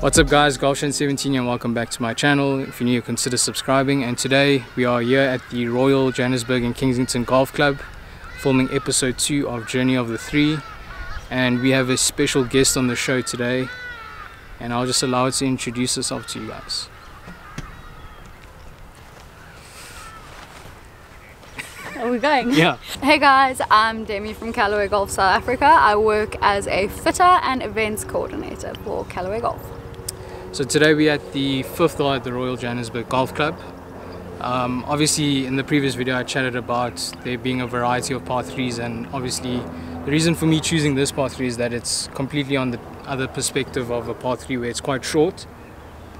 What's up guys, Golfshan17 and welcome back to my channel. If you're new, consider subscribing and today we are here at the Royal Johannesburg and Kensington Golf Club filming episode 2 of Journey of the Three and we have a special guest on the show today and I'll just allow it to introduce herself to you guys. Are we going? Yeah. Hey guys, I'm Demi from Callaway Golf South Africa. I work as a fitter and events coordinator for Callaway Golf. So today we're at the fifth hole at the Royal Johannesburg Golf Club. Um, obviously in the previous video I chatted about there being a variety of par 3s and obviously the reason for me choosing this par 3 is that it's completely on the other perspective of a par 3 where it's quite short.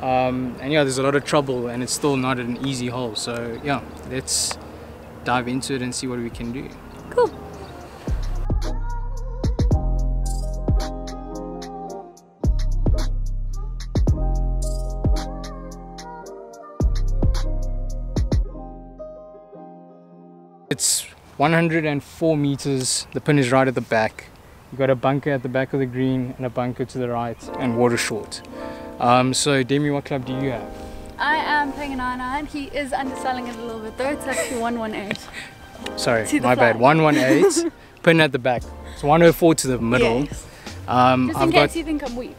Um, and yeah, there's a lot of trouble and it's still not an easy hole. So yeah, let's dive into it and see what we can do. Cool. It's 104 meters. The pin is right at the back. You've got a bunker at the back of the green and a bunker to the right and water short. Um, so Demi, what club do you have? I am playing an iron iron. He is underselling it a little bit though. It's actually 118. Sorry, To the my bad. flag. 118, pin at the back. It's 104 to the middle. Yes. Um, Just in I've case got you think I'm weak.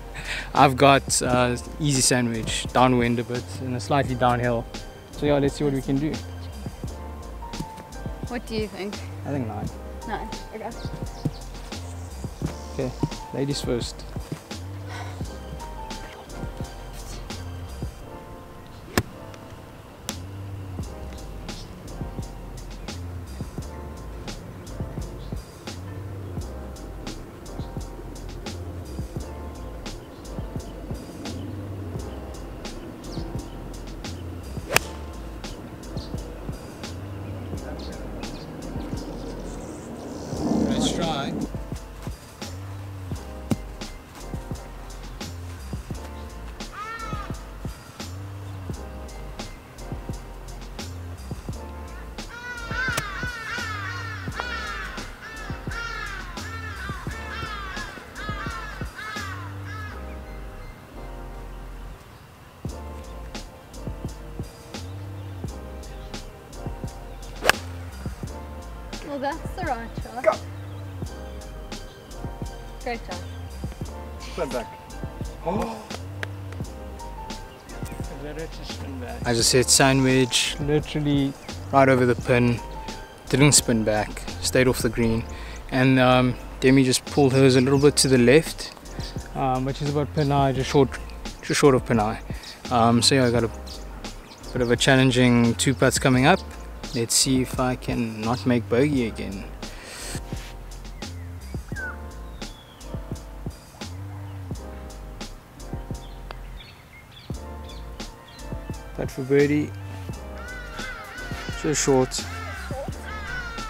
I've got uh, easy sandwich, downwind a bit, and a slightly downhill. So yeah, let's see what we can do. What do you think? I think nine. Nine. Okay. Okay, ladies first. Well, that's the right shot. Go. Great shot. Spin back. As I just hit sandwich, literally right over the pin. Didn't spin back, stayed off the green. And um, Demi just pulled hers a little bit to the left, um, but she's about pin high, just short, just short of pin high. Um, so yeah, I got a bit of a challenging two putts coming up. Let's see if I can not make bogey again. Putt for birdie. Just short.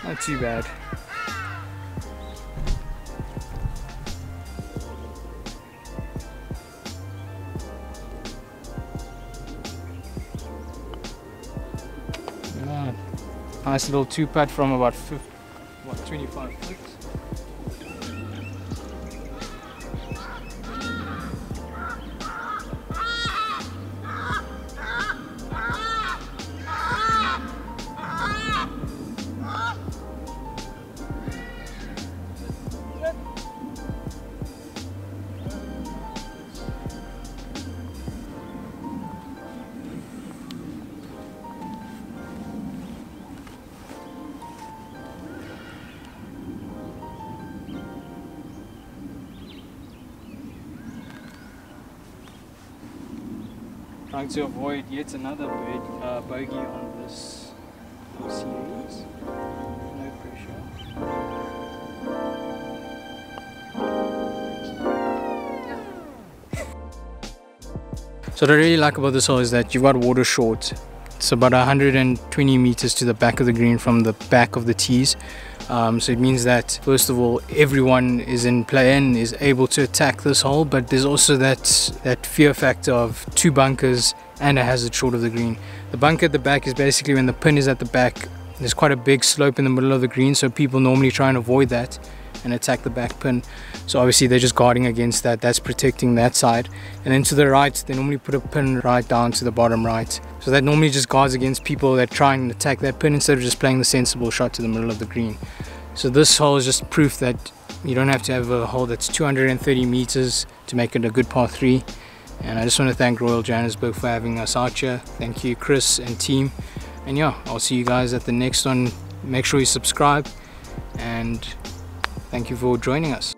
Not too bad. Nice little two putt from about what 25 feet. Trying to avoid yet another bird, uh, bogey on this series. No pressure. So what I really like about this hole is that you've got water short. It's about 120 meters to the back of the green from the back of the tees. Um, so it means that first of all, everyone is in play and is able to attack this hole, but there's also that that fear factor of two bunkers and a hazard short of the green. The bunker at the back is basically when the pin is at the back, there's quite a big slope in the middle of the green, so people normally try and avoid that and attack the back pin. So obviously they're just guarding against that. That's protecting that side. And then to the right, they normally put a pin right down to the bottom right. So that normally just guards against people that try and attack that pin instead of just playing the sensible shot to the middle of the green. So this hole is just proof that you don't have to have a hole that's 230 meters to make it a good par 3. And I just want to thank Royal Johannesburg for having us out here. Thank you, Chris and team. And yeah, I'll see you guys at the next one. Make sure you subscribe and thank you for joining us.